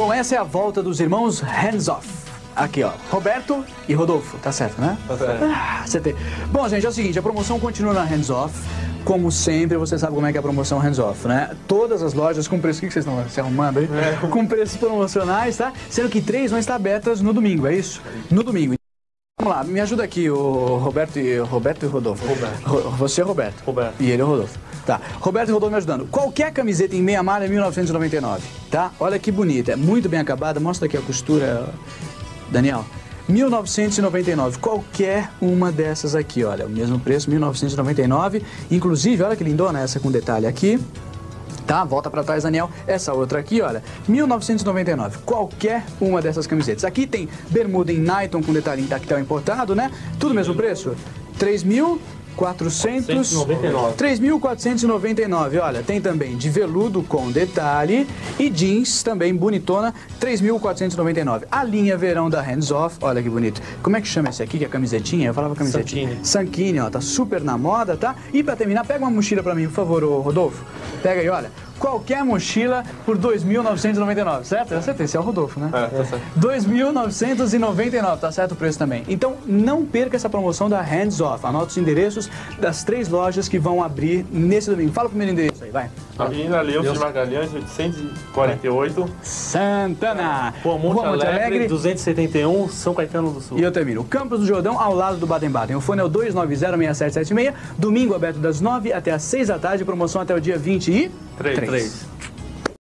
Bom, essa é a volta dos irmãos Hands Off. Aqui, ó. Roberto e Rodolfo. Tá certo, né? Tá certo. Ah, acertei. Bom, gente, é o seguinte, a promoção continua na Hands Off. Como sempre, você sabe como é que é a promoção Hands Off, né? Todas as lojas com preço... O que vocês estão se arrumando aí? Com preços promocionais, tá? Sendo que três vão estar abertas no domingo, é isso? No domingo. Vamos lá, me ajuda aqui, o Roberto e, Roberto e Rodolfo. Roberto. Ro- você é Roberto. Roberto. E ele é o Rodolfo. Tá. Roberto Rodolfo me ajudando. Qualquer camiseta em meia malha é 1999, tá? Olha que bonita, é muito bem acabada. Mostra aqui a costura, Daniel. 1999, qualquer uma dessas aqui, olha, o mesmo preço, 1999. Inclusive, olha que lindona essa com detalhe aqui. Tá, volta pra trás, Daniel. Essa outra aqui, olha, 1999. Qualquer uma dessas camisetas. Aqui tem bermuda em nylon com detalhe em tactel importado, né? Tudo mesmo preço? 3.400 499. 3.499. Olha, tem também de veludo com detalhe e jeans também bonitona, 3.499. A linha verão da Hands Off, olha que bonito. Como é que chama esse aqui, que é a camisetinha? Eu falava camisetinha. Sankini. Sankini, ó, tá super na moda, tá? E pra terminar, pega uma mochila pra mim, por favor, Rodolfo. Pega aí, olha. Qualquer mochila por 2.999, certo? Eu acertei, esse é o Rodolfo, né? É, tá certo. 2.999, tá certo o preço também. Então, não perca essa promoção da Hands Off. Anota os endereços das três lojas que vão abrir nesse domingo. Fala o primeiro endereço aí, vai. Avenida Leôncio de Magalhães, 848. Santana. Pô, Monte, Rua Alegre, 271, São Caetano do Sul. E eu termino. Campos do Jordão, ao lado do Baden-Baden. O fone é o 2906776. Domingo aberto das 9 até as 6 da tarde. Promoção até o dia 23. Três. Três.